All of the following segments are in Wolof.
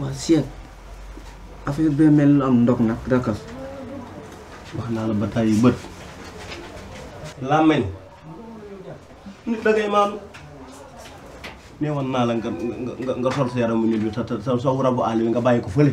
waa Cheikh affaire bee mel lu am ndog nag rakas wax naa la ba tàyyi bët làmmeñ nit da ngay maanu nee woon naa la nga nga nga nga sol sa yaramu nit bi te te sa saw rabu àll bi nga bàyyi ko fële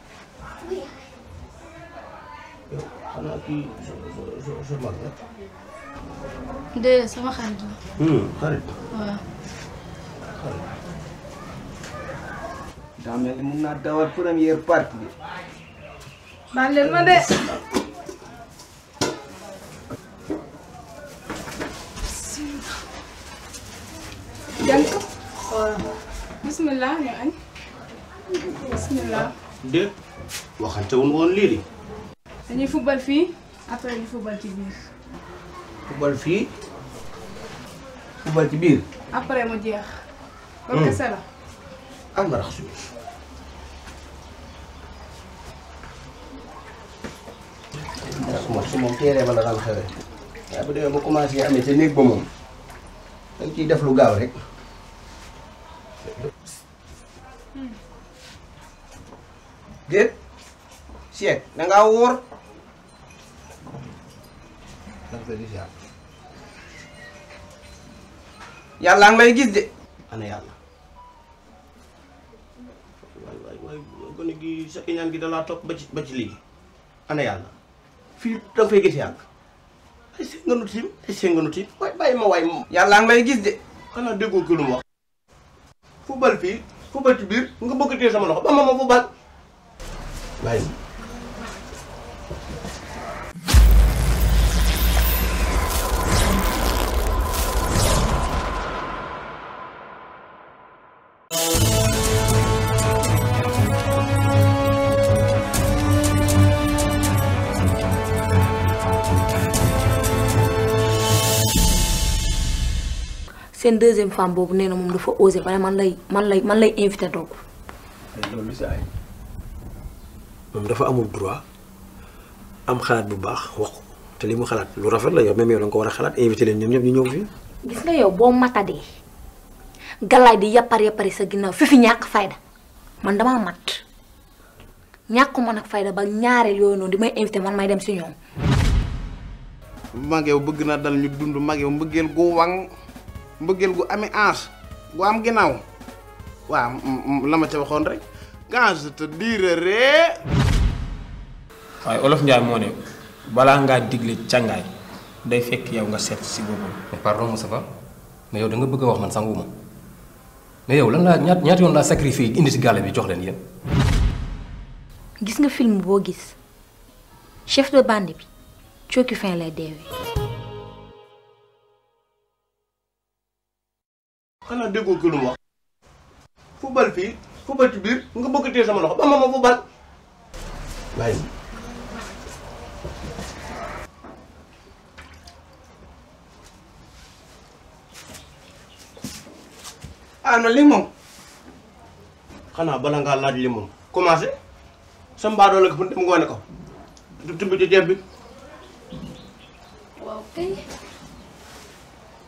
xanaa kii sa sa sa mag la. déedéet sama xarit la. Hmm, xarit. waaw. daa mel ni mun naa dawal première partie bi. baal leen ma de. jant bismillah ñu añ bismillah de waxante wuñ woon lii di dañuy football fii après ñu football ci biir football fii football ci biir après mu jeex loolu Hmm. kese la am na rax suuf moom su moom téere ba la daan xewee waaye bu demee ba commencé amee ca néeg ba moom dañ ciy def lu gaaw rek déet seet da ngaa wóor yàlla ngi lay gis de ana yàlla waay waay waay gone gi sa iñaan gi dalaa topp ba ci ba ci lii ana yàlla fii da nga fay gis yàlla ay seen nga nu tiim ay seen nga nu tiim waay bàyyi ma waay moom yàlla ngi lay gis de xanaa déggoo ko lu mu wax football fii football ci biir nga bëgg téye sama loxo ba ma ma football bàyyi ma seen deuxième femme boobu nee na moom dafa osé ba ne man lay man lay man lay invité toog loolu lu si ay moom dafa amul droit am xalaat bu baax wax ko te li mu xalaat lu rafet la yow même yow da nga ko war a xalaat invité leen ñoom ñëpp ñu ñëw fii gis nga yow boo matadee galaay di yappar yappari sa ginnaaw fi fi ñàkk fayda man damaa mat ñàkkuma nag fayda ba ñaareel yooyu noonu di may invité man may dem si ñoom. mag yow bëgg naa dal ñu dund mag yow mbëggeel gu waŋ mbëggeel gu ami ans gu am ginnaaw waaw la ma ca waxoon rek quand je te dirai. waaye olof Ndiaye moo ne balaa ngaa digle càngaay day fekk yow nga seet si boppam. pardon Moustapha mais yow da nga bëgg a wax man sanguma mais yow lan laa ñaat ñaata yoon laa sacrifié indi si gàlle bi jox leen yéen. gis nga film boo gis chef de bande bi cooki fin lay deewee. xanaa déggoo ko lu mu wax. fubal fii fubal ci biir nga bëgg téye sama loxo ba ma ma fubal bàyyi ah non lii moom xanaa bala ngaa laaj lii moom commencé sa mbaadoo la ko dem ngoone ko du tibb ci ceeb bi waaw kay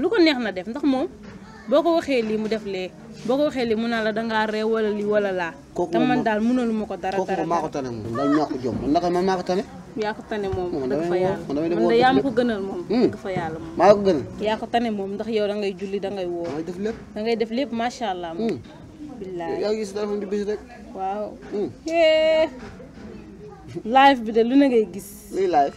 lu ko neex na def ndax moom boo ko waxee lii mu def lee boo ko waxee lii mu naa la dangaa ree wala lii wala laa. kooku te man daal mënalu ma ko dara dara kooku maa ko tane moom ndax ñàkk jom man naka man maa ko tane. yaa ko tane moom dëgg fa yàlla man de yaa ma ko gënal moom hmm. dëgg fa yàlla moom maa ko gënal yaa ko tane moom ndax yow da ngay julli da ngay woo def lépp da ngay def lépp macha allah moom hmm. billaay yaa ngi gis téléphone di bis rek waaw hmm. live bi de lu na ngay gis luy live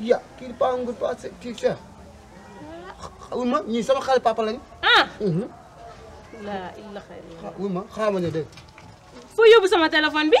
ya kii paa ngur paa se kii Cheikh xaw ma ñii sama xale papa lañ ah Mhm. laa ilaha illa xa- wuy ma xaaral ma ñëw dégg foo yóbbu sama téléphone bi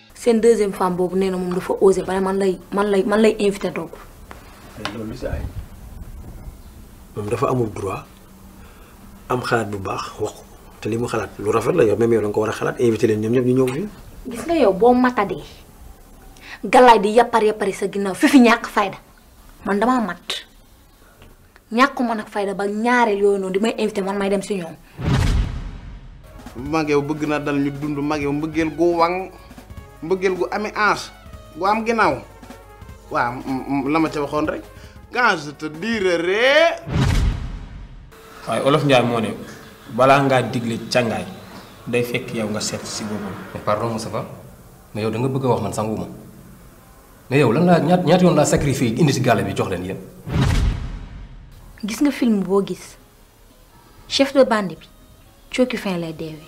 seen deuxième femme boobu nee na moom dafa osé ba ne man lay man lay man lay invité doog. loolu si ay moom dafa amul droit am xalaat bu baax wax ko te li mu xalaat lu rafet la yow même yow da nga ko war a xalaat invité leen ñoom ñëpp ñu ñëw fii. gis nga yow boo matadee galaay di yappar yappari sa ginnaaw fi fi ñàkk fayda man damaa mat. ñàkkuma nag fayda ba ñaareel yooyu noonu di may invité man may dem si ñoom. magew bëgg na dal ñu dund magew mbëggeel gu wang mbëggeel gu amee ans gu am ginnaaw waaw la ma ca waxoon rek quand je te dirai. waaye olof Ndiaye moo ne balaa ngaa digle càngaay day fekk yow nga seet si boppam. mais pardon Moustapha mais yow da nga bëgg a wax man sanguma mais yow lan laa ñaat ñaata yoon laa sacrifié indi si gàlle bi jox leen yéen. gis nga film boo gis chef de bande bi cooki fin lay deewee.